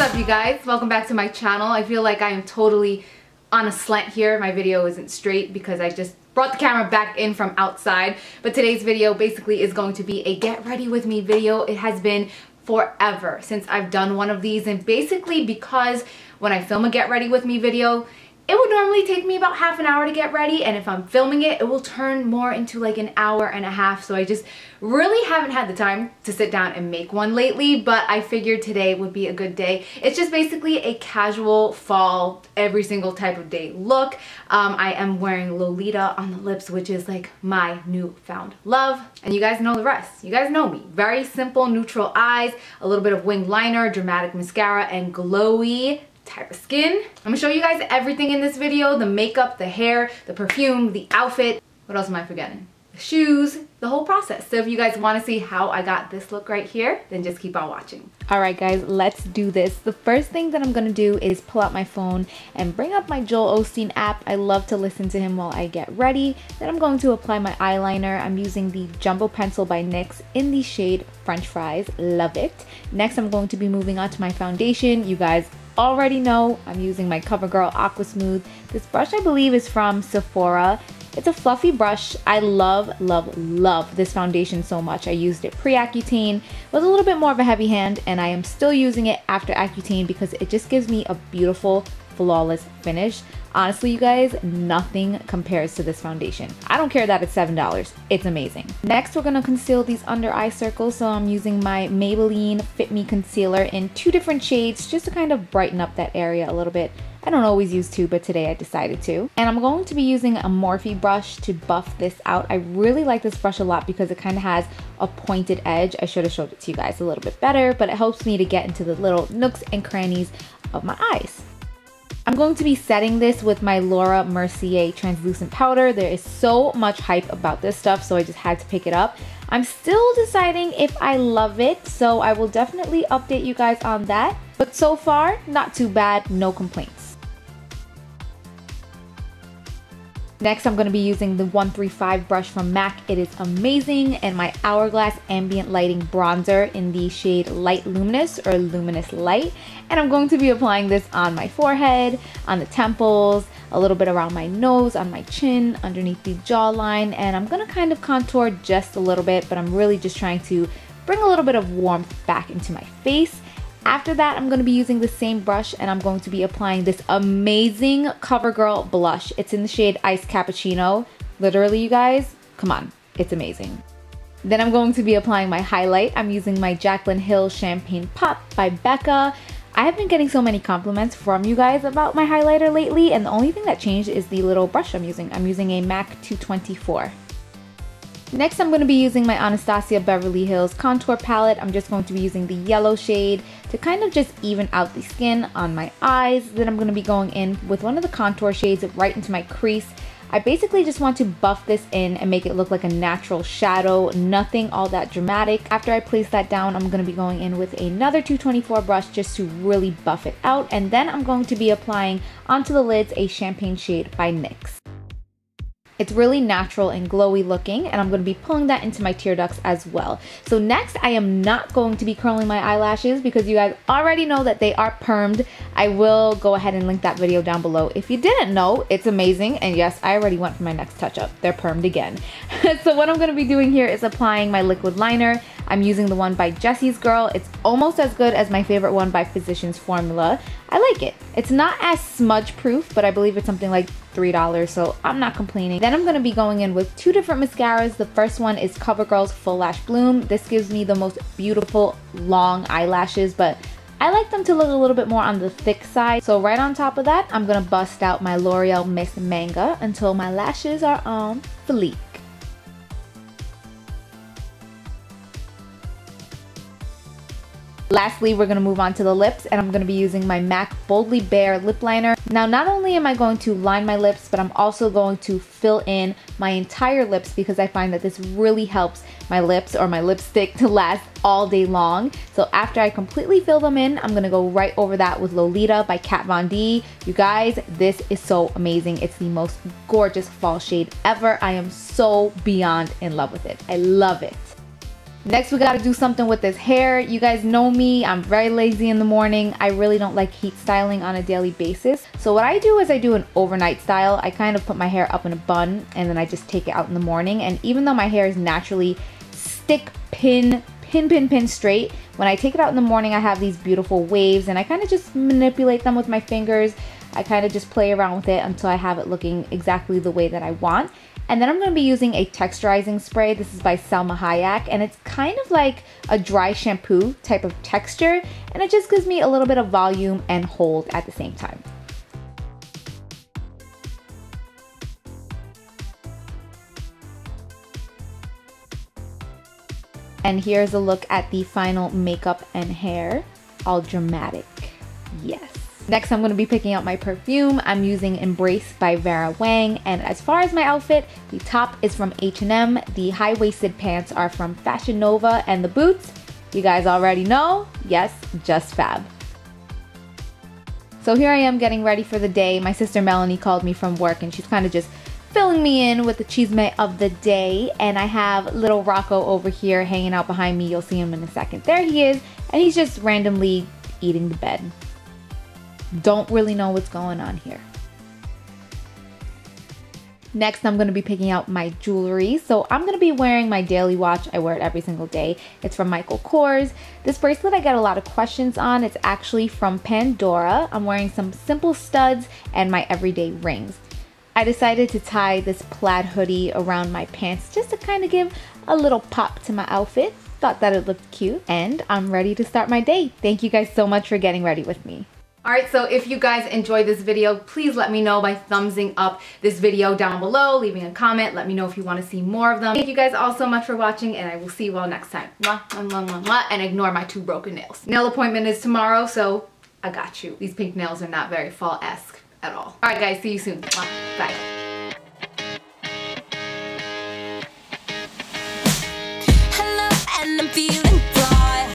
up you guys? Welcome back to my channel. I feel like I am totally on a slant here. My video isn't straight because I just brought the camera back in from outside. But today's video basically is going to be a get ready with me video. It has been forever since I've done one of these and basically because when I film a get ready with me video, it would normally take me about half an hour to get ready and if I'm filming it, it will turn more into like an hour and a half. So I just really haven't had the time to sit down and make one lately, but I figured today would be a good day. It's just basically a casual fall, every single type of day look. Um, I am wearing Lolita on the lips, which is like my newfound love. And you guys know the rest. You guys know me. Very simple neutral eyes, a little bit of winged liner, dramatic mascara, and glowy type of skin. I'm gonna show you guys everything in this video, the makeup, the hair, the perfume, the outfit. What else am I forgetting? The shoes, the whole process. So if you guys wanna see how I got this look right here, then just keep on watching. All right guys, let's do this. The first thing that I'm gonna do is pull out my phone and bring up my Joel Osteen app. I love to listen to him while I get ready. Then I'm going to apply my eyeliner. I'm using the Jumbo Pencil by NYX in the shade French Fries, love it. Next, I'm going to be moving on to my foundation. You guys already know I'm using my CoverGirl Aqua Smooth. This brush I believe is from Sephora. It's a fluffy brush. I love, love, love this foundation so much. I used it pre-Accutane, with a little bit more of a heavy hand, and I am still using it after Accutane because it just gives me a beautiful, flawless finish. Honestly, you guys, nothing compares to this foundation. I don't care that it's $7. It's amazing. Next, we're gonna conceal these under eye circles. So I'm using my Maybelline Fit Me Concealer in two different shades just to kind of brighten up that area a little bit. I don't always use two, but today I decided to. And I'm going to be using a Morphe brush to buff this out. I really like this brush a lot because it kind of has a pointed edge. I should have showed it to you guys a little bit better, but it helps me to get into the little nooks and crannies of my eyes. I'm going to be setting this with my Laura Mercier translucent powder. There is so much hype about this stuff, so I just had to pick it up. I'm still deciding if I love it, so I will definitely update you guys on that. But so far, not too bad, no complaints. Next, I'm going to be using the 135 brush from MAC. It is amazing and my Hourglass Ambient Lighting Bronzer in the shade Light Luminous or Luminous Light. And I'm going to be applying this on my forehead, on the temples, a little bit around my nose, on my chin, underneath the jawline. And I'm going to kind of contour just a little bit, but I'm really just trying to bring a little bit of warmth back into my face. After that, I'm going to be using the same brush and I'm going to be applying this amazing CoverGirl blush. It's in the shade Ice Cappuccino. Literally, you guys, come on, it's amazing. Then I'm going to be applying my highlight. I'm using my Jaclyn Hill Champagne Pop by Becca. I have been getting so many compliments from you guys about my highlighter lately and the only thing that changed is the little brush I'm using. I'm using a MAC 224. Next, I'm going to be using my Anastasia Beverly Hills contour palette. I'm just going to be using the yellow shade to kind of just even out the skin on my eyes. Then I'm going to be going in with one of the contour shades right into my crease. I basically just want to buff this in and make it look like a natural shadow, nothing all that dramatic. After I place that down, I'm going to be going in with another 224 brush just to really buff it out. And then I'm going to be applying onto the lids a champagne shade by NYX. It's really natural and glowy looking and I'm going to be pulling that into my tear ducts as well. So next I am not going to be curling my eyelashes because you guys already know that they are permed. I will go ahead and link that video down below. If you didn't know, it's amazing and yes, I already went for my next touch up. They're permed again. so what I'm going to be doing here is applying my liquid liner. I'm using the one by Jesse's Girl. It's almost as good as my favorite one by Physicians Formula. I like it. It's not as smudge proof, but I believe it's something like $3, so I'm not complaining. Then I'm to be going in with two different mascaras. The first one is CoverGirl's Full Lash Bloom. This gives me the most beautiful long eyelashes, but I like them to look a little bit more on the thick side. So right on top of that, I'm to bust out my L'Oreal Miss Manga until my lashes are on fleek. Lastly, we're to move on to the lips and I'm to be using my MAC Boldly Bare lip liner. Now, not only am I going to line my lips, but I'm also going to fill in my entire lips because I find that this really helps my lips or my lipstick to last all day long. So after I completely fill them in, I'm to go right over that with Lolita by Kat Von D. You guys, this is so amazing. It's the most gorgeous fall shade ever. I am so beyond in love with it. I love it. Next, we gotta do something with this hair. You guys know me, I'm very lazy in the morning. I really don't like heat styling on a daily basis. So what I do is I do an overnight style. I kind of put my hair up in a bun and then I just take it out in the morning. And even though my hair is naturally stick pin, pin, pin, pin straight, when I take it out in the morning, I have these beautiful waves and I kind of just manipulate them with my fingers. I kind of just play around with it until I have it looking exactly the way that I want. And then I'm going to be using a texturizing spray. This is by Salma Hayek and it's kind of like a dry shampoo type of texture and it just gives me a little bit of volume and hold at the same time. And here's a look at the final makeup and hair, all dramatic. Yes. Next, I'm going to be picking out my perfume. I'm using Embrace by Vera Wang. And as far as my outfit, the top is from H&M, the high-waisted pants are from Fashion Nova, and the boots, you guys already know, yes, just fab. So here I am getting ready for the day. My sister Melanie called me from work and she's kind of just filling me in with the chisme of the day. And I have little Rocco over here hanging out behind me. You'll see him in a second. There he is. And he's just randomly eating the bed. Don't really know what's going on here. Next, I'm going to be picking out my jewelry. So I'm going to be wearing my daily watch. I wear it every single day. It's from Michael Kors. This bracelet I get a lot of questions on. It's actually from Pandora. I'm wearing some simple studs and my everyday rings. I decided to tie this plaid hoodie around my pants just to kind of give a little pop to my outfit. Thought that it looked cute and I'm ready to start my day. Thank you guys so much for getting ready with me. Alright, so if you guys enjoyed this video, please let me know by thumbsing up this video down below, leaving a comment. Let me know if you want to see more of them. Thank you guys all so much for watching, and I will see you all next time. Mwah, mwah, mwah, mwah, and ignore my two broken nails. Nail appointment is tomorrow, so I got you. These pink nails are not very fall-esque at all. Alright guys, see you soon. Mwah, bye.